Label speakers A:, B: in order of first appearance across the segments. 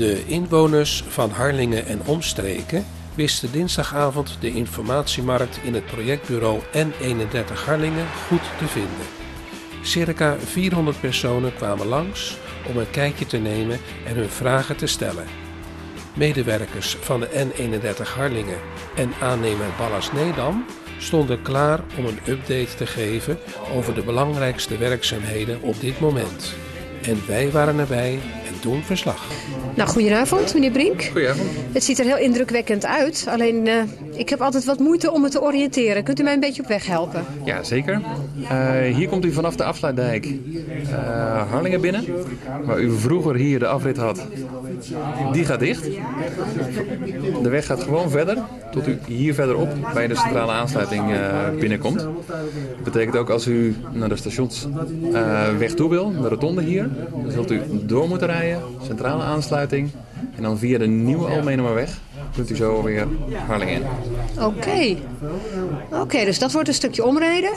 A: De inwoners van Harlingen en omstreken wisten dinsdagavond de informatiemarkt in het projectbureau N31 Harlingen goed te vinden. Circa 400 personen kwamen langs om een kijkje te nemen en hun vragen te stellen. Medewerkers van de N31 Harlingen en aannemer Ballas Nedam stonden klaar om een update te geven over de belangrijkste werkzaamheden op dit moment. En wij waren erbij doen verslag.
B: Nou, goedenavond, meneer Brink.
C: Goedenavond.
B: Het ziet er heel indrukwekkend uit. Alleen, uh, ik heb altijd wat moeite om me te oriënteren. Kunt u mij een beetje op weg helpen?
C: Ja, zeker. Uh, hier komt u vanaf de afsluitdijk uh, Harlingen binnen. Waar u vroeger hier de afrit had. Die gaat dicht. De weg gaat gewoon verder. Tot u hier verderop bij de centrale aansluiting binnenkomt. Dat betekent ook als u naar de stationsweg toe wil, de rotonde hier. Dan zult u door moeten rijden. Centrale aansluiting. En dan via de nieuwe Almenemerweg kunt u zo weer Harlingen in.
B: Oké. Okay. Oké, okay, dus dat wordt een stukje omrijden.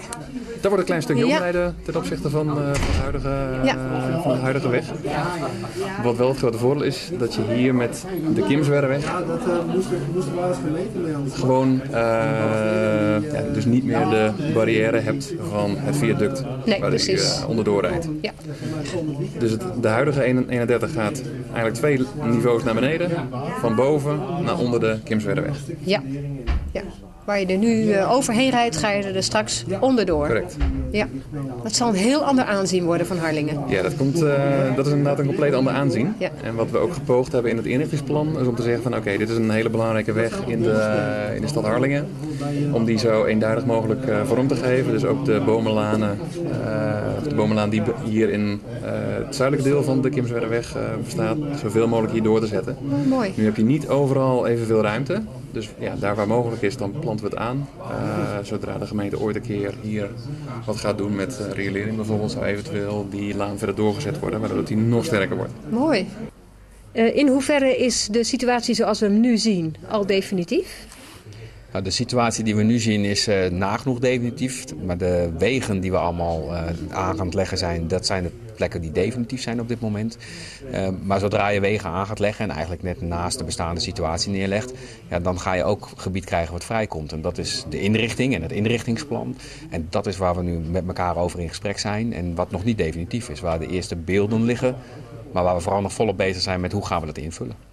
C: Dat wordt een klein stukje ja. omrijden ten opzichte van, uh, van, de huidige, ja. uh, van de huidige weg. Wat wel het grote voordeel is, dat je hier met de Kimswerreweg gewoon uh, ja, dus niet meer de barrière hebt van het viaduct
B: nee,
C: waar
B: precies.
C: je onderdoor rijdt.
B: Ja.
C: Dus het, de huidige 31 gaat eigenlijk twee niveaus naar beneden, van boven naar onder de Kimswerreweg.
B: Ja. ja. Waar je er nu uh, overheen rijdt, ga je er straks onderdoor.
C: Correct.
B: Ja. Dat zal een heel ander aanzien worden van Harlingen.
C: Ja, dat, komt, uh, dat is inderdaad een compleet ander aanzien.
B: Ja.
C: En wat we ook gepoogd hebben in het inrichtingsplan is om te zeggen van oké, okay, dit is een hele belangrijke weg in de, in de stad Harlingen. Om die zo eenduidig mogelijk uh, vorm te geven. Dus ook de bomenlanen, de bomenlaan die hier in het zuidelijke deel van de Kimswerderweg bestaat, zoveel mogelijk hier door te zetten.
B: Mooi.
C: Nu heb je niet overal evenveel ruimte. Dus ja, daar waar mogelijk is, dan planten we het aan. Zodra de gemeente ooit een keer hier wat gaat doen met riolering bijvoorbeeld, zou eventueel die laan verder doorgezet worden, waardoor die nog sterker wordt.
B: Mooi. Uh, in hoeverre is de situatie zoals we hem nu zien al definitief?
D: Nou, de situatie die we nu zien is uh, nagenoeg definitief. Maar de wegen die we allemaal uh, aan gaan leggen zijn, dat zijn de plekken die definitief zijn op dit moment. Uh, maar zodra je wegen aan gaat leggen en eigenlijk net naast de bestaande situatie neerlegt, ja, dan ga je ook gebied krijgen wat vrijkomt. En dat is de inrichting en het inrichtingsplan. En dat is waar we nu met elkaar over in gesprek zijn. En wat nog niet definitief is, waar de eerste beelden liggen. Maar waar we vooral nog volop bezig zijn met hoe gaan we dat invullen.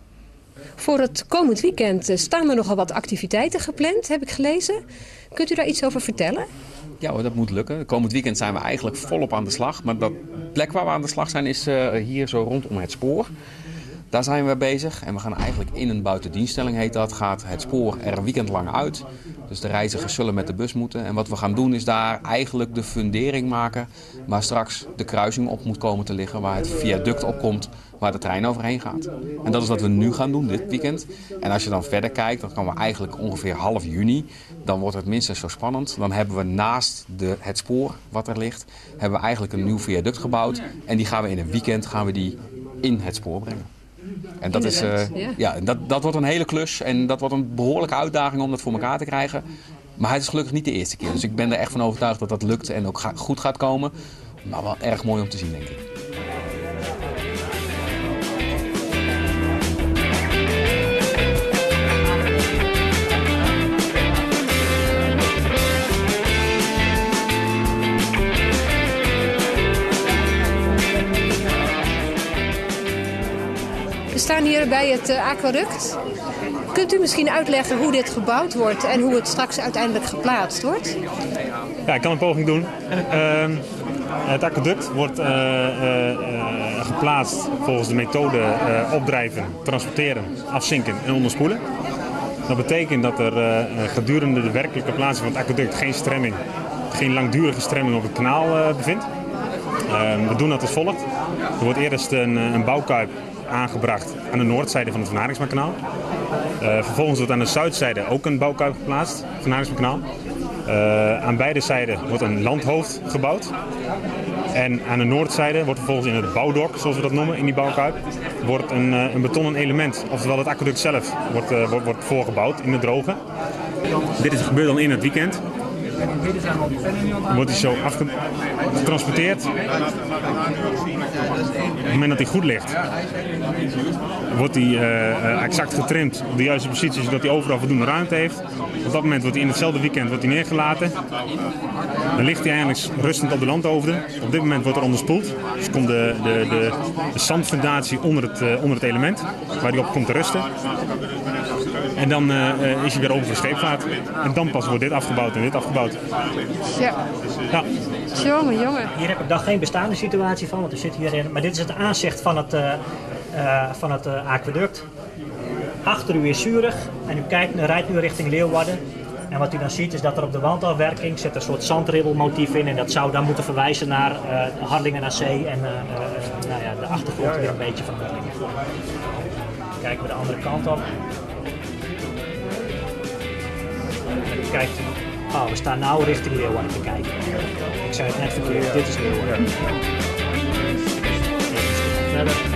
B: Voor het komend weekend staan er nogal wat activiteiten gepland, heb ik gelezen. Kunt u daar iets over vertellen?
D: Ja, dat moet lukken. Komend weekend zijn we eigenlijk volop aan de slag. Maar de plek waar we aan de slag zijn is uh, hier zo rondom het spoor. Daar zijn we bezig en we gaan eigenlijk in een buitendienststelling heet dat. Gaat het spoor er weekend lang uit. Dus de reizigers zullen met de bus moeten. En wat we gaan doen is daar eigenlijk de fundering maken. Waar straks de kruising op moet komen te liggen. Waar het viaduct opkomt waar de trein overheen gaat. En dat is wat we nu gaan doen dit weekend. En als je dan verder kijkt, dan komen we eigenlijk ongeveer half juni. Dan wordt het minstens zo spannend. Dan hebben we naast de, het spoor wat er ligt, hebben we eigenlijk een nieuw viaduct gebouwd. En die gaan we in een weekend gaan we die in het spoor brengen. En dat, is, uh,
B: ja.
D: ja, dat, dat wordt een hele klus en dat wordt een behoorlijke uitdaging om dat voor elkaar te krijgen. Maar het is gelukkig niet de eerste keer. Dus ik ben er echt van overtuigd dat dat lukt en ook ga, goed gaat komen. Maar wel erg mooi om te zien, denk ik.
B: Bij het uh, aquaduct. Kunt u misschien uitleggen hoe dit gebouwd wordt en hoe het straks uiteindelijk geplaatst wordt?
E: Ja, ik kan een poging doen. Uh, het aquaduct wordt uh, uh, geplaatst volgens de methode opdrijven, transporteren, afzinken en onderspoelen. Dat betekent dat er gedurende de werkelijke plaatsing van het aquaduct geen stremming, geen langdurige stremming op het kanaal bevindt. Ehm, we doen dat als volgt. Er wordt eerst een, een bouwkuip aangebracht aan de noordzijde van het Van. Uh, vervolgens wordt aan de zuidzijde ook een bouwkuip geplaatst, Van Harinxmakanaal. Uh, aan beide zijden wordt een landhoofd gebouwd. En aan de noordzijde wordt vervolgens in het bouwdok, zoals we dat noemen, in die bouwkuip, wordt een, uh, een betonnen element, oftewel het aquaduct zelf, wordt, wordt, wordt voorgebouwd in de droge. Dit is gebeurd dan in het weekend. Wordt hij zo afgetransporteerd. moment dat hij goed ligt, wordt hij eh, eh, exact getrimd op de juiste positie, zodat hij overal voldoende ruimte heeft. Op dat moment wordt hij in hetzelfde weekend wordt hij neergelaten. Dan ligt hij eigenlijk rustend op de landhoofden. Op dit moment wordt er onderspoeld. Dus komt de, de, de, de zandfundatie onder het, eh, onder het element, waar hij op komt te rusten. En dan is hij weer open voor scheepvaart. En dan pas wordt dit afgebouwd en dit afgebouwd.
B: Ja.
E: Ja.
B: Jongen, jongen.
F: Hier heb ik dan geen bestaande situatie van, want er zit hierin. Maar dit is het aanzicht van het, eh, eh, van het eh, aqueduct. Achter u is Zurich en u kijkt, u rijdt nu richting Leeuwarden. En wat u dan ziet is dat er op de wandafwerking zit een soort zandribbelmotief in. En dat zou dan moeten verwijzen naar eh Harlingen Zee en nou ja, de achtergrond weer een beetje van Harlingen. Kijken we de andere kant op. En u kijkt, oh, we staan nou richting Leeuwarden te kijken. Ik zei het net verkeerd, dit is Leeuwarden. Verder.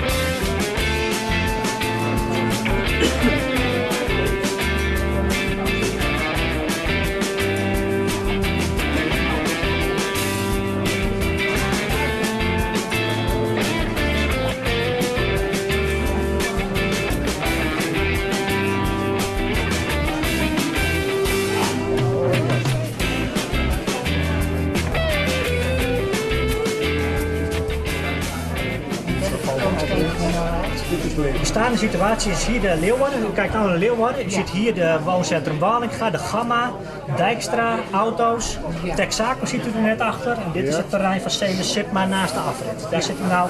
F: Bestaande situatie is hier de Leeuwarden. U kijkt nou naar Leeuwarden. U ziet hier de wooncentrum Walinga, de Gamma, Dijkstra, auto's. Texaco ziet u er net achter. En dit is het terrein van Stelen Sipma naast de afrit. Daar zit u nou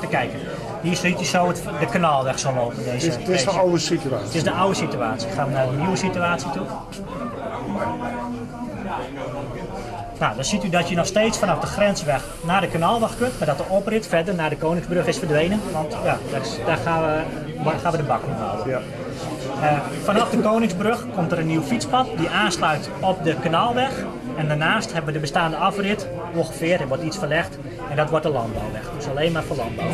F: te kijken. Hier ziet u zo het, de kanaalweg zo lopen. Deze,
G: Dit is de oude
F: Het
G: situatie.
F: is de oude situatie. Gaan we naar de nieuwe situatie toe. Nou, dan ziet u dat je nog steeds vanaf de grensweg naar de kanaalweg kunt, maar dat de oprit verder naar de Koningsbrug is verdwenen. Want ja, daar, daar gaan, we, gaan we de bak halen.
G: Ja.
F: Eh, vanaf de Koningsbrug komt er een nieuw fietspad die aansluit op de kanaalweg. En daarnaast hebben we de bestaande afrit, ongeveer, er wordt iets verlegd. En dat wordt de landbouwweg, dus alleen maar voor landbouw.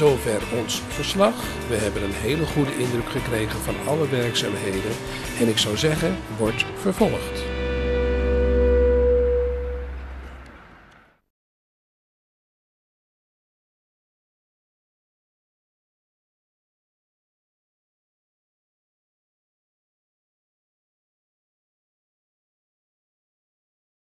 A: Zover ons verslag. We hebben een hele goede indruk gekregen van alle werkzaamheden. En ik zou zeggen, wordt vervolgd.